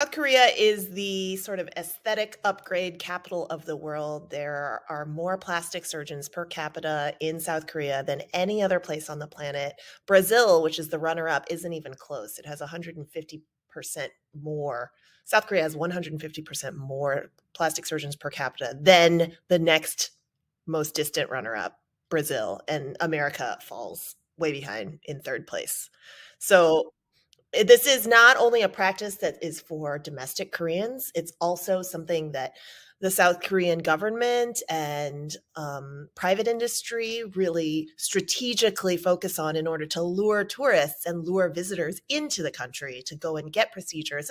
South Korea is the sort of aesthetic upgrade capital of the world. There are more plastic surgeons per capita in South Korea than any other place on the planet. Brazil, which is the runner up, isn't even close. It has 150% more. South Korea has 150% more plastic surgeons per capita than the next most distant runner up, Brazil. And America falls way behind in third place. So this is not only a practice that is for domestic Koreans, it's also something that the South Korean government and um, private industry really strategically focus on in order to lure tourists and lure visitors into the country to go and get procedures